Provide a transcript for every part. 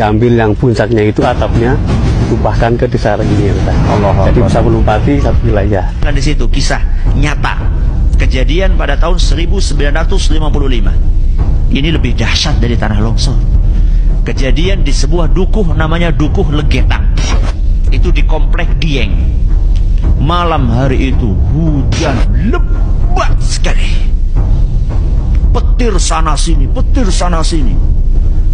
diambil yang puncaknya itu atapnya tumpahkan ke desa ini ya. Allah Jadi Akbar. bisa melompati satu wilayah. Kan di situ kisah nyata kejadian pada tahun 1955. Ini lebih dahsyat dari tanah longsor. Kejadian di sebuah dukuh namanya Dukuh Legetang. Itu di komplek Dieng. Malam hari itu hujan lebat sekali. Petir sana sini, petir sana sini.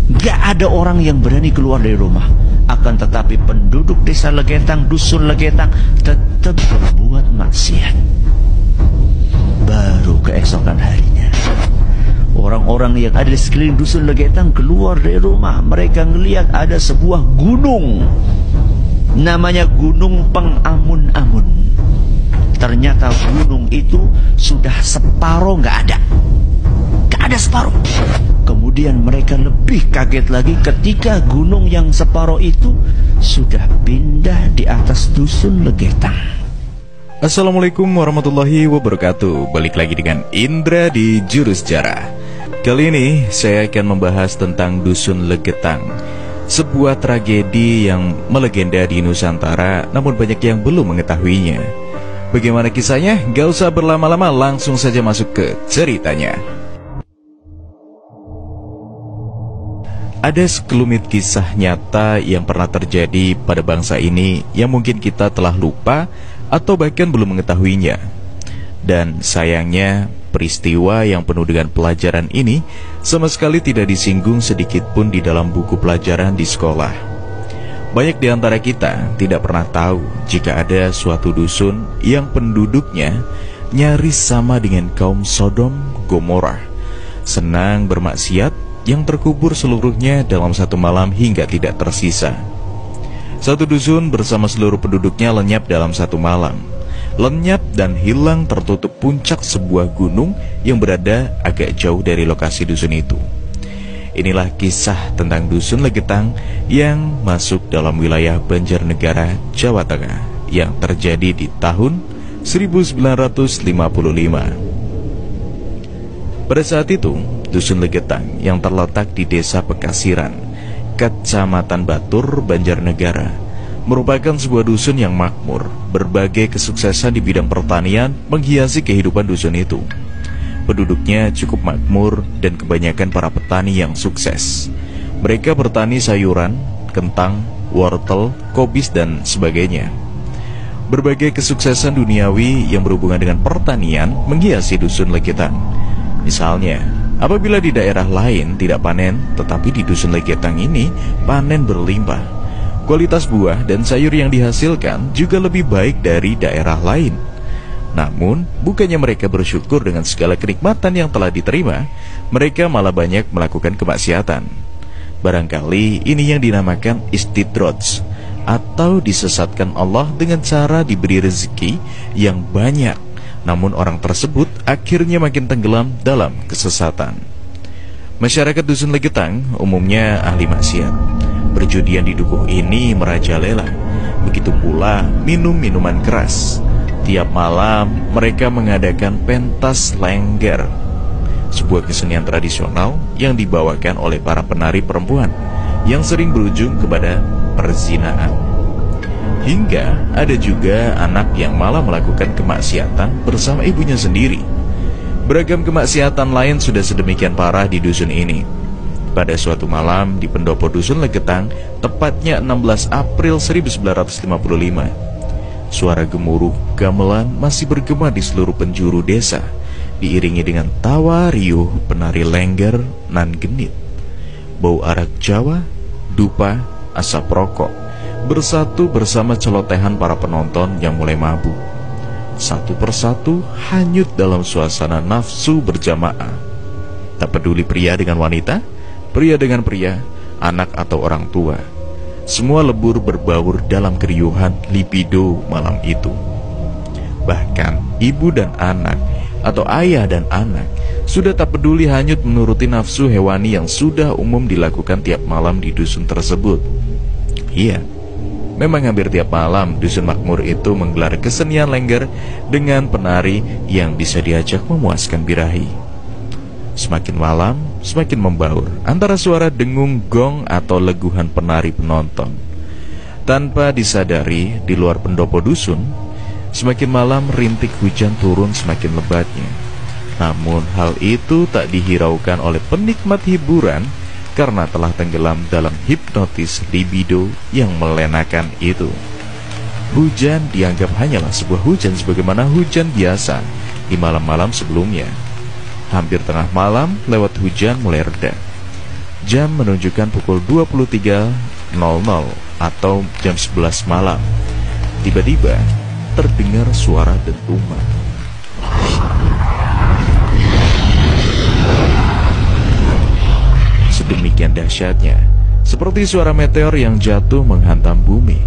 Gak ada orang yang berani keluar dari rumah. Akan tetapi penduduk desa Legetang, dusun Legetang tetap berbuat maksiat. Baru keesokan harinya. Orang-orang yang ada di sekeliling dusun Legetang keluar dari rumah. Mereka ngelihat ada sebuah gunung. Namanya Gunung Pengamun-Amun. Ternyata gunung itu sudah separuh nggak ada. Kemudian mereka lebih kaget lagi ketika gunung yang separuh itu sudah pindah di atas dusun Legetang. Assalamualaikum warahmatullahi wabarakatuh. Balik lagi dengan Indra di Jurus Sejarah Kali ini saya akan membahas tentang Dusun Legetang Sebuah tragedi yang melegenda di Nusantara Namun banyak yang belum mengetahuinya. Bagaimana kisahnya? Gak usah berlama-lama langsung saja masuk ke ceritanya Ada sekelumit kisah nyata yang pernah terjadi pada bangsa ini yang mungkin kita telah lupa atau bahkan belum mengetahuinya. Dan sayangnya, peristiwa yang penuh dengan pelajaran ini sama sekali tidak disinggung sedikit pun di dalam buku pelajaran di sekolah. Banyak di antara kita tidak pernah tahu jika ada suatu dusun yang penduduknya nyaris sama dengan kaum Sodom Gomorrah. Senang bermaksiat yang terkubur seluruhnya dalam satu malam hingga tidak tersisa. Satu dusun bersama seluruh penduduknya lenyap dalam satu malam. Lenyap dan hilang tertutup puncak sebuah gunung yang berada agak jauh dari lokasi dusun itu. Inilah kisah tentang dusun Legetang yang masuk dalam wilayah Banjarnegara, Jawa Tengah yang terjadi di tahun 1955. Pada saat itu, Dusun Legetang yang terletak di Desa Pekasiran, Kecamatan Batur, Banjarnegara, merupakan sebuah dusun yang makmur. Berbagai kesuksesan di bidang pertanian menghiasi kehidupan dusun itu. Penduduknya cukup makmur dan kebanyakan para petani yang sukses. Mereka bertani sayuran, kentang, wortel, kobis, dan sebagainya. Berbagai kesuksesan duniawi yang berhubungan dengan pertanian menghiasi dusun Legetang. Misalnya, apabila di daerah lain tidak panen, tetapi di dusun Legetang ini panen berlimpah. Kualitas buah dan sayur yang dihasilkan juga lebih baik dari daerah lain. Namun, bukannya mereka bersyukur dengan segala kenikmatan yang telah diterima, mereka malah banyak melakukan kemaksiatan. Barangkali ini yang dinamakan istidrods atau disesatkan Allah dengan cara diberi rezeki yang banyak namun orang tersebut akhirnya makin tenggelam dalam kesesatan. Masyarakat dusun Legetang umumnya ahli maksiat. Perjudian di dukuh ini merajalela. Begitu pula minum minuman keras. Tiap malam mereka mengadakan pentas lengger. Sebuah kesenian tradisional yang dibawakan oleh para penari perempuan yang sering berujung kepada perzinaan. Hingga ada juga anak yang malah melakukan kemaksiatan bersama ibunya sendiri. Beragam kemaksiatan lain sudah sedemikian parah di dusun ini. Pada suatu malam di pendopo dusun Legetang, tepatnya 16 April 1955, suara gemuruh gamelan masih bergema di seluruh penjuru desa, diiringi dengan tawa riuh penari lengger nan genit. Bau arak Jawa, dupa, asap rokok, bersatu bersama celotehan para penonton yang mulai mabuk. Satu persatu hanyut dalam suasana nafsu berjamaah. Tak peduli pria dengan wanita, pria dengan pria, anak atau orang tua. Semua lebur berbaur dalam keriuhan libido malam itu. Bahkan ibu dan anak atau ayah dan anak sudah tak peduli hanyut menuruti nafsu hewani yang sudah umum dilakukan tiap malam di dusun tersebut. Iya, Memang hampir tiap malam dusun makmur itu menggelar kesenian lengger dengan penari yang bisa diajak memuaskan birahi. Semakin malam, semakin membaur antara suara dengung gong atau leguhan penari penonton. Tanpa disadari, di luar pendopo dusun, semakin malam rintik hujan turun semakin lebatnya. Namun hal itu tak dihiraukan oleh penikmat hiburan karena telah tenggelam dalam hipnotis libido yang melenakan itu. Hujan dianggap hanyalah sebuah hujan sebagaimana hujan biasa di malam-malam sebelumnya. Hampir tengah malam, lewat hujan mulai reda. Jam menunjukkan pukul 23.00 atau jam 11 malam. Tiba-tiba terdengar suara dentuman. Sedemikian dahsyatnya, seperti suara meteor yang jatuh menghantam bumi.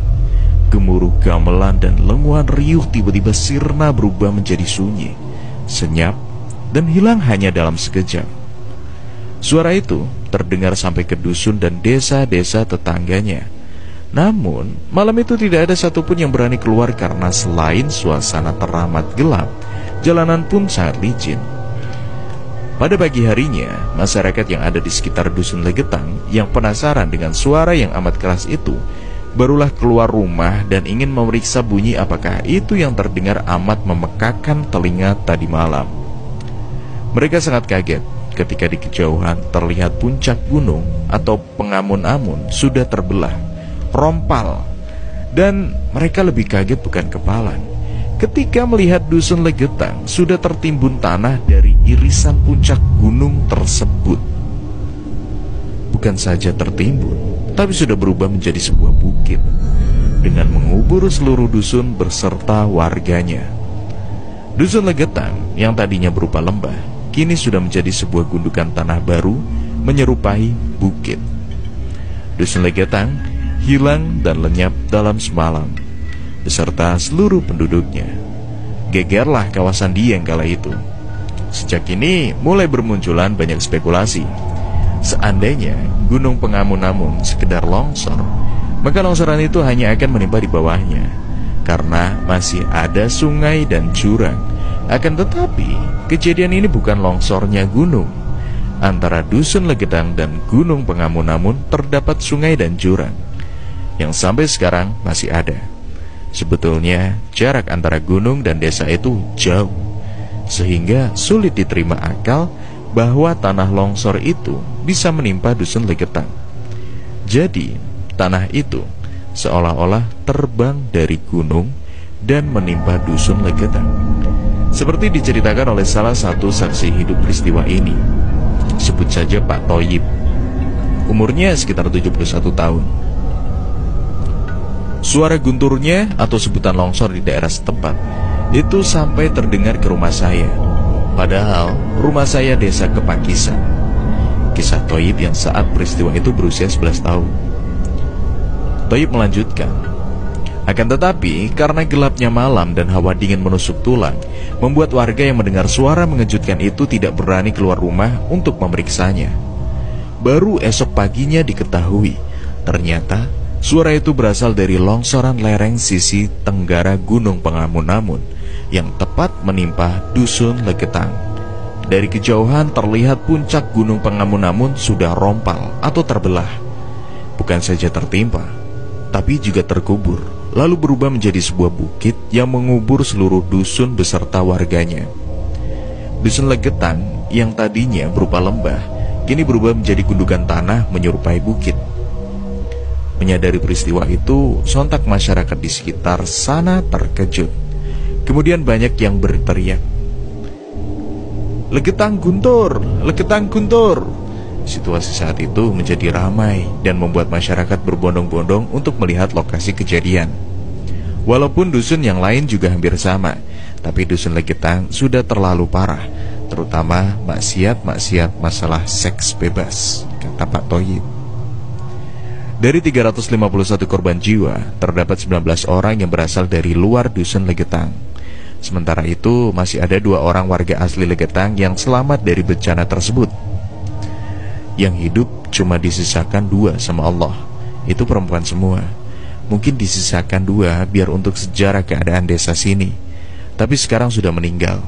Gemuruh gamelan dan lenguan riuh tiba-tiba sirna berubah menjadi sunyi, senyap, dan hilang hanya dalam sekejap. Suara itu terdengar sampai ke dusun dan desa-desa tetangganya. Namun, malam itu tidak ada satupun yang berani keluar karena selain suasana teramat gelap, jalanan pun sangat licin. Pada pagi harinya, masyarakat yang ada di sekitar dusun Legetang yang penasaran dengan suara yang amat keras itu, barulah keluar rumah dan ingin memeriksa bunyi apakah itu yang terdengar amat memekakan telinga tadi malam. Mereka sangat kaget ketika di kejauhan terlihat puncak gunung atau pengamun-amun sudah terbelah, rompal, dan mereka lebih kaget bukan kepalan. Ketika melihat dusun Legetang sudah tertimbun tanah dari irisan puncak gunung tersebut. Bukan saja tertimbun, tapi sudah berubah menjadi sebuah bukit dengan mengubur seluruh dusun beserta warganya. Dusun Legetang yang tadinya berupa lembah kini sudah menjadi sebuah gundukan tanah baru menyerupai bukit. Dusun Legetang hilang dan lenyap dalam semalam, beserta seluruh penduduknya. Gegerlah kawasan Dieng kala itu. Sejak ini mulai bermunculan banyak spekulasi. Seandainya gunung pengamun-amun sekedar longsor, maka longsoran itu hanya akan menimpa di bawahnya, karena masih ada sungai dan jurang akan tetapi, kejadian ini bukan longsornya gunung. Antara dusun Legedang dan gunung Pengamun-amun terdapat sungai dan jurang yang sampai sekarang masih ada. Sebetulnya, jarak antara gunung dan desa itu jauh, sehingga sulit diterima akal bahwa tanah longsor itu bisa menimpa dusun Legetang. Jadi, tanah itu seolah-olah terbang dari gunung dan menimpa dusun Legetang. Seperti diceritakan oleh salah satu saksi hidup peristiwa ini Sebut saja Pak Toyib Umurnya sekitar 71 tahun Suara gunturnya atau sebutan longsor di daerah setempat Itu sampai terdengar ke rumah saya Padahal rumah saya desa Kepakisan Kisah Toyib yang saat peristiwa itu berusia 11 tahun Toyib melanjutkan akan tetapi, karena gelapnya malam dan hawa dingin menusuk tulang, membuat warga yang mendengar suara mengejutkan itu tidak berani keluar rumah untuk memeriksanya. Baru esok paginya diketahui, ternyata suara itu berasal dari longsoran lereng sisi tenggara Gunung Pengamun-amun yang tepat menimpa Dusun Legetang. Dari kejauhan terlihat puncak Gunung Pengamun-amun sudah rompal atau terbelah. Bukan saja tertimpa, tapi juga terkubur lalu berubah menjadi sebuah bukit yang mengubur seluruh dusun beserta warganya. Dusun Legetan yang tadinya berupa lembah, kini berubah menjadi gundukan tanah menyerupai bukit. Menyadari peristiwa itu, sontak masyarakat di sekitar sana terkejut. Kemudian banyak yang berteriak, Legetang Guntur! Legetang Guntur! Situasi saat itu menjadi ramai dan membuat masyarakat berbondong-bondong untuk melihat lokasi kejadian. Walaupun dusun yang lain juga hampir sama, tapi dusun Legetang sudah terlalu parah, terutama maksiat-maksiat masalah seks bebas, kata Pak Toyib. Dari 351 korban jiwa, terdapat 19 orang yang berasal dari luar dusun Legetang. Sementara itu, masih ada dua orang warga asli Legetang yang selamat dari bencana tersebut. Yang hidup cuma disisakan dua sama Allah Itu perempuan semua Mungkin disisakan dua biar untuk sejarah keadaan desa sini Tapi sekarang sudah meninggal